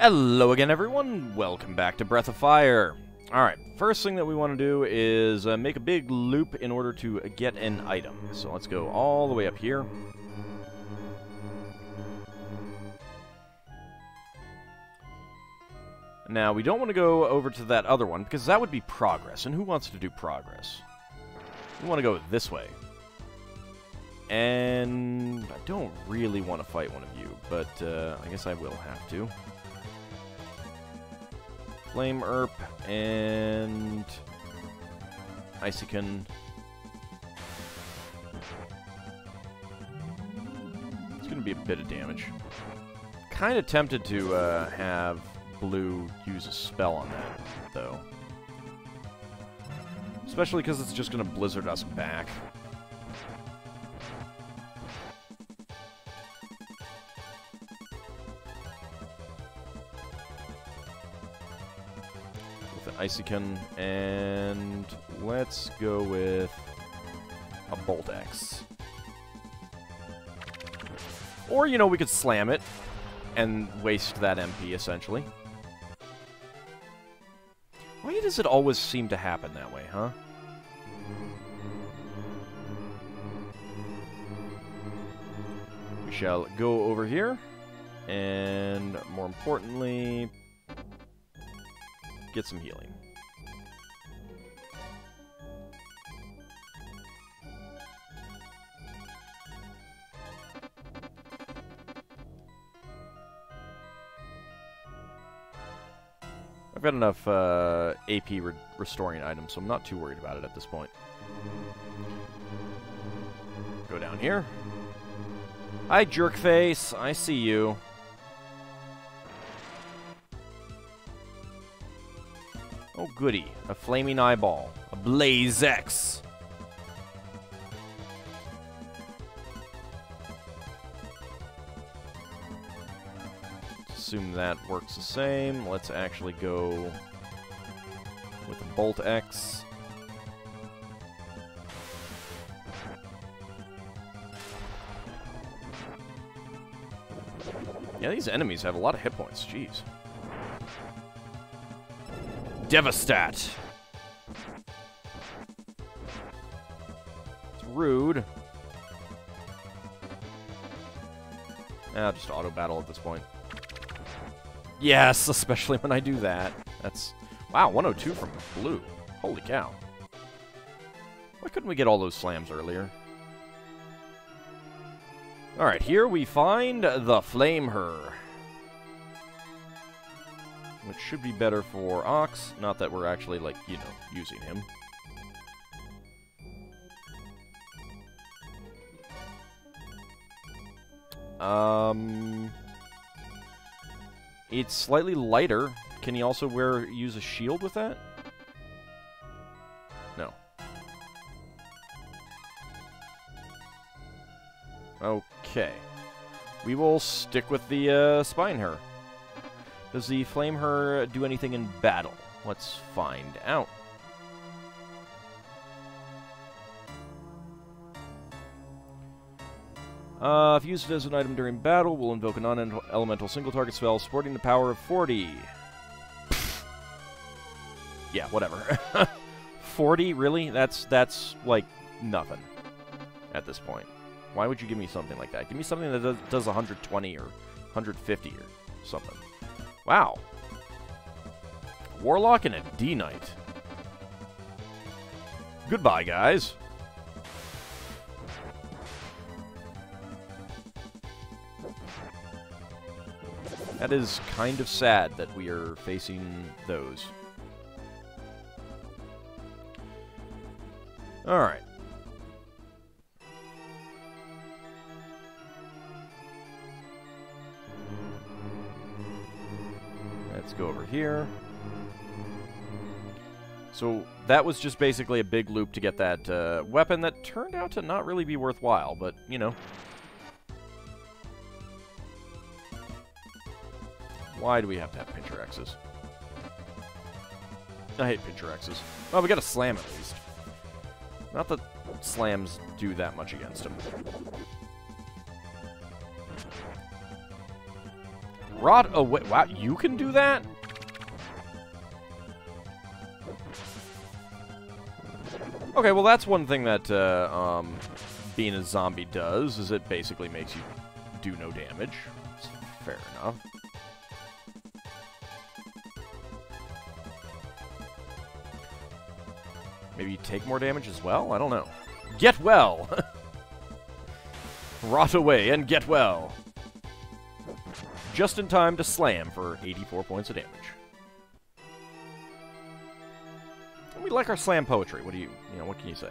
Hello again, everyone. Welcome back to Breath of Fire. Alright, first thing that we want to do is uh, make a big loop in order to get an item. So let's go all the way up here. Now, we don't want to go over to that other one, because that would be progress, and who wants to do progress? We want to go this way. And I don't really want to fight one of you, but uh, I guess I will have to. Flame Erp and Icican. It's going to be a bit of damage. Kind of tempted to uh, have Bleu use a spell on that, though. Especially because it's just going to Blizzard us back. Icican, and let's go with a Bolt X. Or, you know, we could slam it and waste that MP, essentially. Why does it always seem to happen that way, huh? We shall go over here, and more importantly, get some healing. I've got enough uh, AP re restoring items, so I'm not too worried about it at this point. Go down here. Hi, jerkface. I see you. Oh, goody. A flaming eyeball. A Blaze X. Assume that works the same. Let's actually go with a Bolt X. Yeah, these enemies have a lot of hit points. Jeez. Devastat. It's rude. Ah, just auto battle at this point. Yes, especially when I do that. That's... Wow, 102 from Bleu. Holy cow. Why couldn't we get all those slams earlier? Alright, here we find the Flame Her which should be better for Ox. Not that we're actually, like, you know, using him. Um, it's slightly lighter. Can he also wear use a shield with that? No. Okay. We will stick with the uh, Spine Her. Does the Flame Her do anything in battle? Let's find out. Uh, if used as an item during battle, will invoke a non-elemental single-target spell sporting the power of 40. yeah, whatever. 40? Really? That's, that's, like, nothing at this point. Why would you give me something like that? Give me something that does, does 120 or 150 or something. Wow. Warlock and a D-Knight. Goodbye, guys. That is kind of sad that we are facing those. Alright. Here. So that was just basically a big loop to get that uh, weapon that turned out to not really be worthwhile, but, you know. Why do we have to have pincher X's? I hate pincher X's. Well, we got a slam at least. Not that slams do that much against him. Rot away. Wow, you can do that? Okay, well that's one thing that uh, um, being a zombie does, is it basically makes you do no damage. It's fair enough. Maybe you take more damage as well? I don't know. Get well! Rot away and get well. Just in time to slam for 84 points of damage. We like our slam poetry. What do you, you know, what can you say?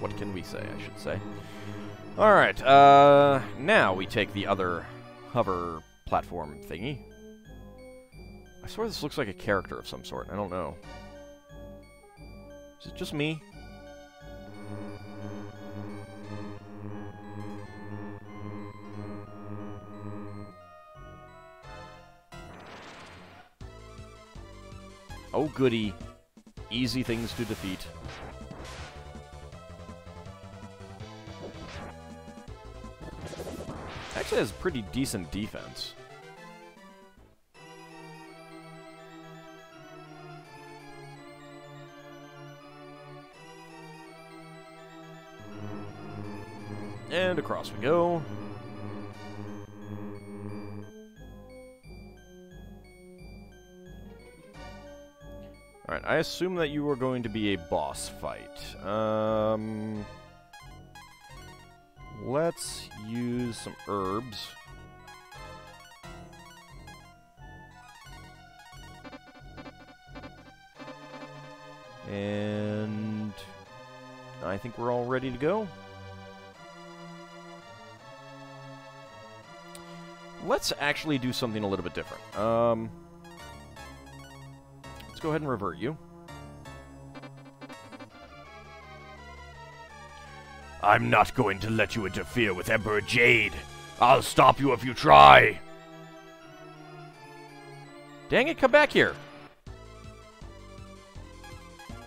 What can we say, I should say. Alright, uh, now we take the other hover platform thingy. I swear this looks like a character of some sort. I don't know. Is it just me? Oh, goody. Easy things to defeat. Actually has pretty decent defense. And across we go. I assume that you are going to be a boss fight. Um, let's use some herbs. And I think we're all ready to go. Let's actually do something a little bit different. Um, go ahead and revert you. I'm not going to let you interfere with Emperor Jade. I'll stop you if you try. Dang it, come back here.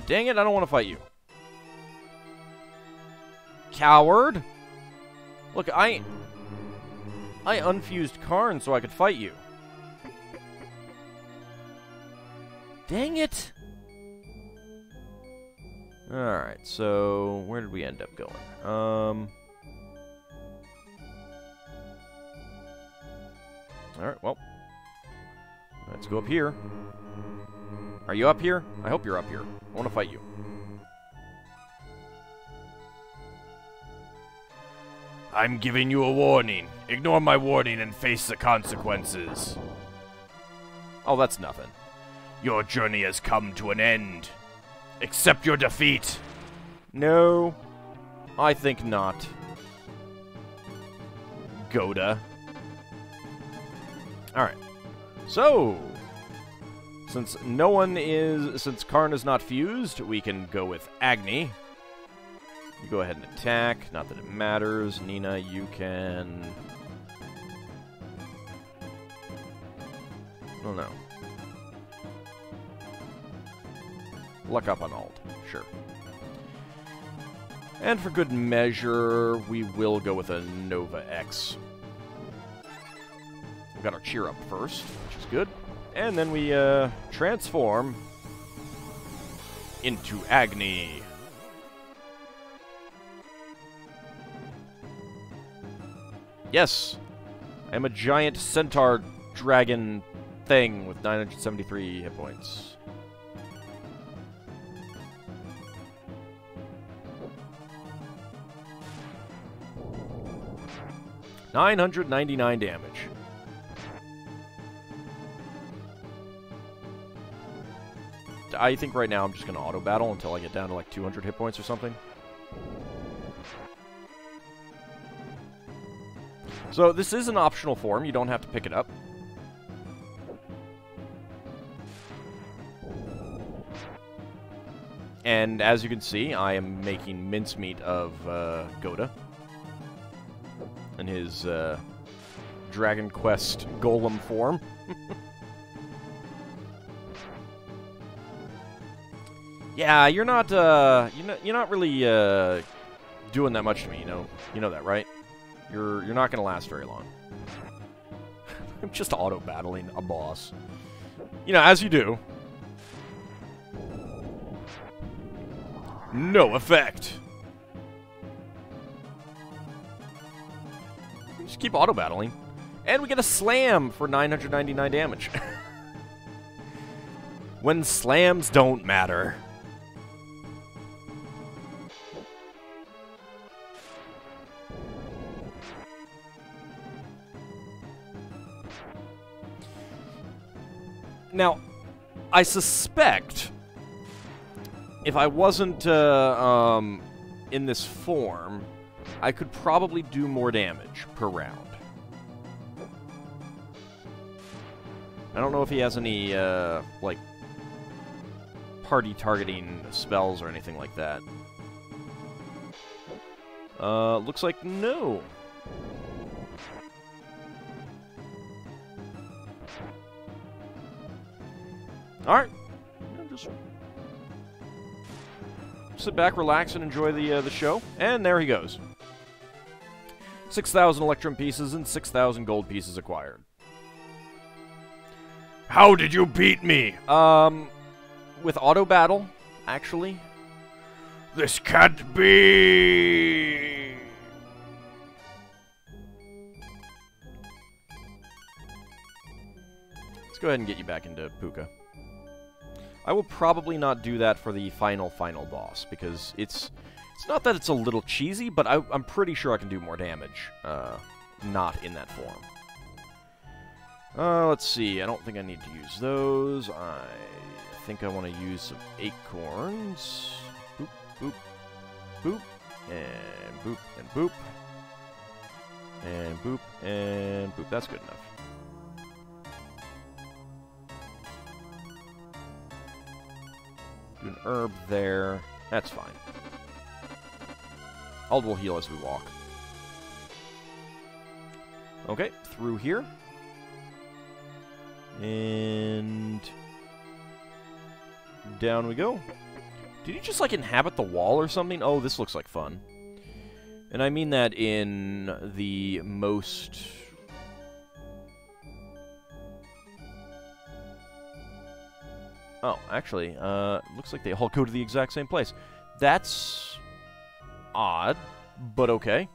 Dang it, I don't want to fight you. Coward. Look, I... I unfused Karn so I could fight you. Dang it! Alright, so where did we end up going? Um. Alright, well. Let's go up here. Are you up here? I hope you're up here. I want to fight you. I'm giving you a warning. Ignore my warning and face the consequences. Oh, that's nothing. Your journey has come to an end. Accept your defeat. No, I think not. Goda. Alright. So, since no one is, since Karn is not fused, we can go with Agni. You go ahead and attack. Not that it matters. Nina, you can... Oh no. Luck up on alt. Sure. And for good measure, we will go with a Nova X. We've got our cheer up first, which is good. And then we uh, transform into Agni. Yes, I'm a giant centaur dragon thing with 973 hit points. Nine hundred ninety-nine damage. I think right now I'm just going to auto battle until I get down to like 200 hit points or something. So this is an optional form. You don't have to pick it up. And as you can see, I am making mincemeat of uh, Goda his uh, Dragon Quest golem form. yeah, you're not uh, you're not, you're not really uh, doing that much to me. You know, you know that, right? You're you're not gonna last very long. I'm just auto-battling a boss. You know, as you do. No effect. Just keep auto-battling. And we get a slam for 999 damage. when slams don't matter. Now, I suspect if I wasn't uh, um, in this form, I could probably do more damage per round. I don't know if he has any, uh, like, party targeting spells or anything like that. Uh, looks like no. Alright. Just sit back, relax, and enjoy the, uh, the show. And there he goes. 6,000 Electrum pieces and 6,000 gold pieces acquired. How did you beat me? Um, with auto battle, actually. This can't be. Let's go ahead and get you back into Puka. I will probably not do that for the final, final boss, because it's it's not that it's a little cheesy, but I, am pretty sure I can do more damage uh, not in that form. Uh, let's see. I don't think I need to use those. I think I want to use some acorns. Boop, boop, boop, and boop, and boop. And boop, and boop. That's good enough. Do an herb there. That's fine. Ald will heal as we walk. Okay, through here. And... Down we go. Did he just, like, inhabit the wall or something? Oh, this looks like fun. And I mean that in the most... Oh, actually, uh, looks like they all go to the exact same place. That's odd, but okay.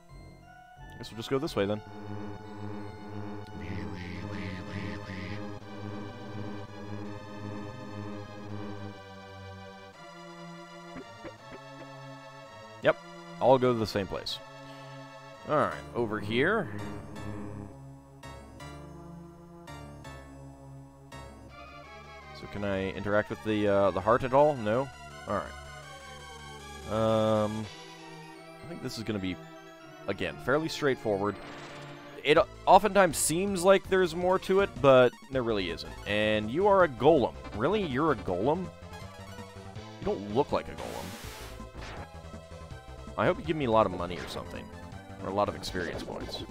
I Guess we'll just go this way then. Yep, all go to the same place. Alright, over here. So can I interact with the uh, the heart at all? No? Alright. Um... I think this is going to be, again, fairly straightforward. It oftentimes seems like there's more to it, but there really isn't. And you are a golem. Really? You're a golem? You don't look like a golem. I hope you give me a lot of money or something. Or a lot of experience points.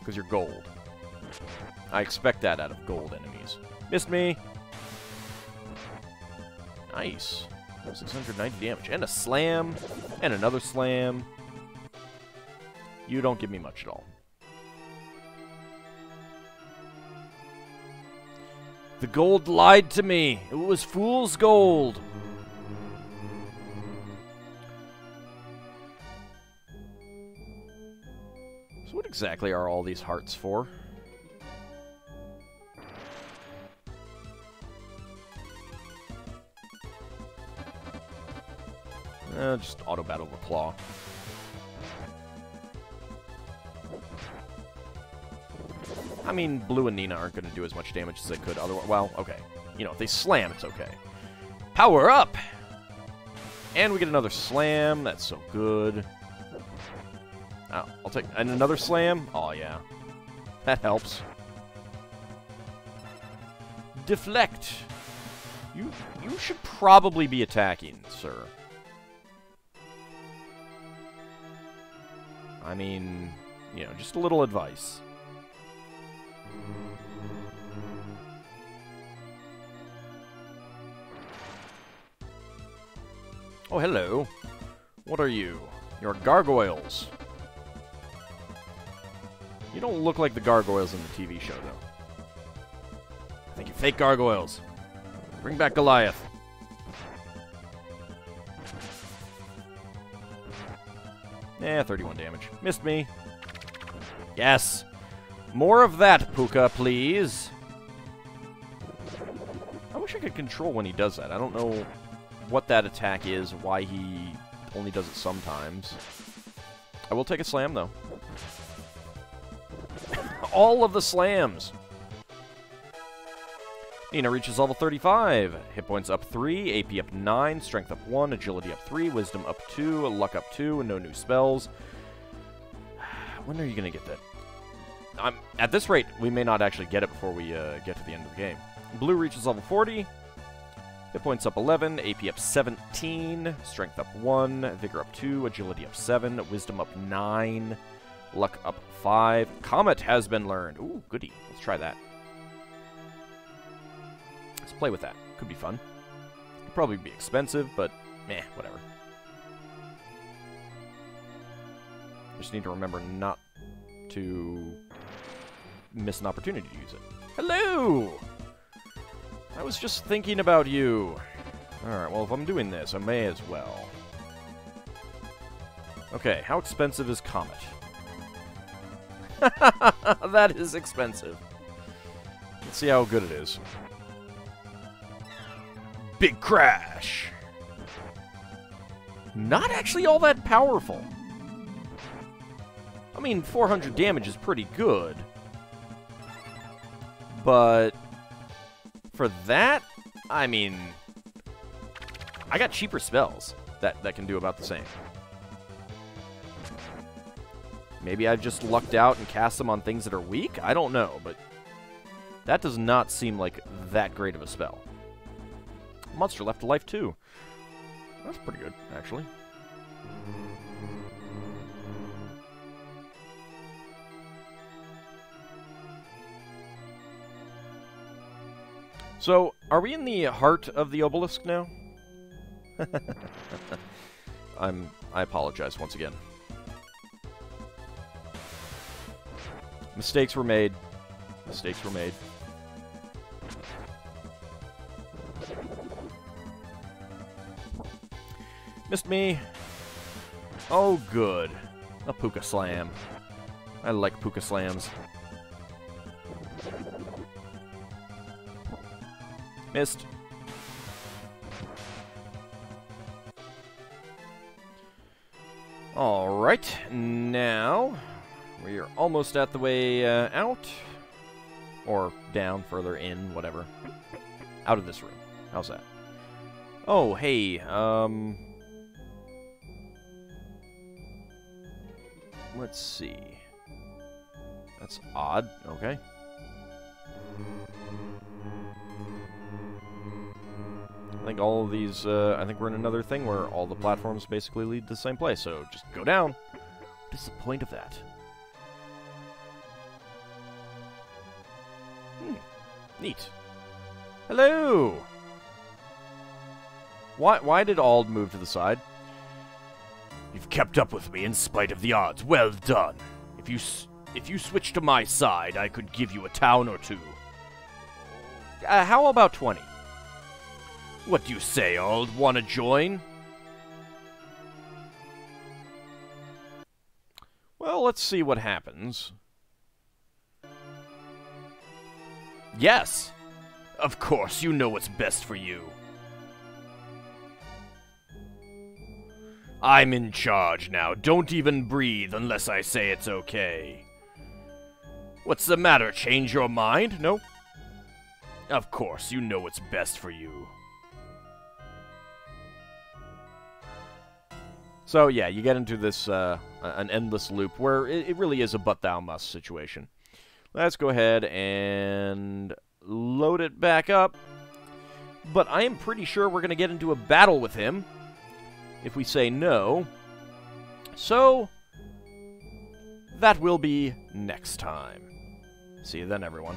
Because you're gold. I expect that out of gold enemies. Missed me! Nice. 690 damage. And a slam. And another slam. You don't give me much at all. The gold lied to me. It was fool's gold. So what exactly are all these hearts for? Uh, just auto battle with claw. I mean, Bleu and Nina aren't going to do as much damage as they could otherwise. Well, okay. You know, if they slam, it's okay. Power up! And we get another slam. That's so good. Oh, I'll take... And another slam? Oh, yeah. That helps. Deflect. You, you should probably be attacking, sir. I mean, you know, just a little advice. Oh, hello. What are you? You're gargoyles. You don't look like the gargoyles in the TV show, though. Thank you, fake gargoyles. Bring back Goliath. Eh, 31 damage. Missed me. Yes. More of that, Puka, please. I wish I could control when he does that. I don't know what that attack is, why he only does it sometimes. I will take a slam, though. All of the slams! Nina reaches level 35. Hit points up 3, AP up 9, Strength up 1, Agility up 3, Wisdom up 2, Luck up 2, and no new spells. When are you going to get that? I'm, at this rate, we may not actually get it before we uh, get to the end of the game. Bleu reaches level 40. Hit points up 11, AP up 17, Strength up 1, Vigor up 2, Agility up 7, Wisdom up 9, Luck up 5. Comet has been learned. Ooh, goody. Let's try that. Let's play with that. Could be fun. Probably be expensive, but meh, whatever. Just need to remember not to miss an opportunity to use it. Hello! I was just thinking about you. Alright, well, if I'm doing this, I may as well. Okay, how expensive is Comet? that is expensive. Let's see how good it is. Big Crash! Not actually all that powerful. I mean, 400 damage is pretty good. But for that, I mean, I got cheaper spells that, that can do about the same. Maybe I've just lucked out and cast them on things that are weak? I don't know, but that does not seem like that great of a spell. Monster left life too. That's pretty good, actually. So, are we in the heart of the obelisk now? I'm I apologize once again. Mistakes were made. Mistakes were made. Missed me. Oh, good. A Puka Slam. I like Puka Slams. Missed. Alright, now we are almost at the way uh, out. Or down, further in, whatever. Out of this room. How's that? Oh, hey, um... Let's see. That's odd. Okay. I think all of these, uh, I think we're in another thing where all the platforms basically lead to the same place, so just go down. What is the point of that? Hmm. Neat. Hello! Why, why did Ald move to the side? You've kept up with me in spite of the odds. Well done. If you if you switch to my side, I could give you a town or two. Uh, how about 20? What do you say, old? Wanna join? Well, let's see what happens. Yes! Of course, you know what's best for you. I'm in charge now. Don't even breathe unless I say it's okay. What's the matter? Change your mind? No? Of course, you know what's best for you. So yeah, you get into this uh, an endless loop where it, it really is a but thou must situation. Let's go ahead and load it back up. But I am pretty sure we're going to get into a battle with him if we say no. So, that will be next time. See you then, everyone.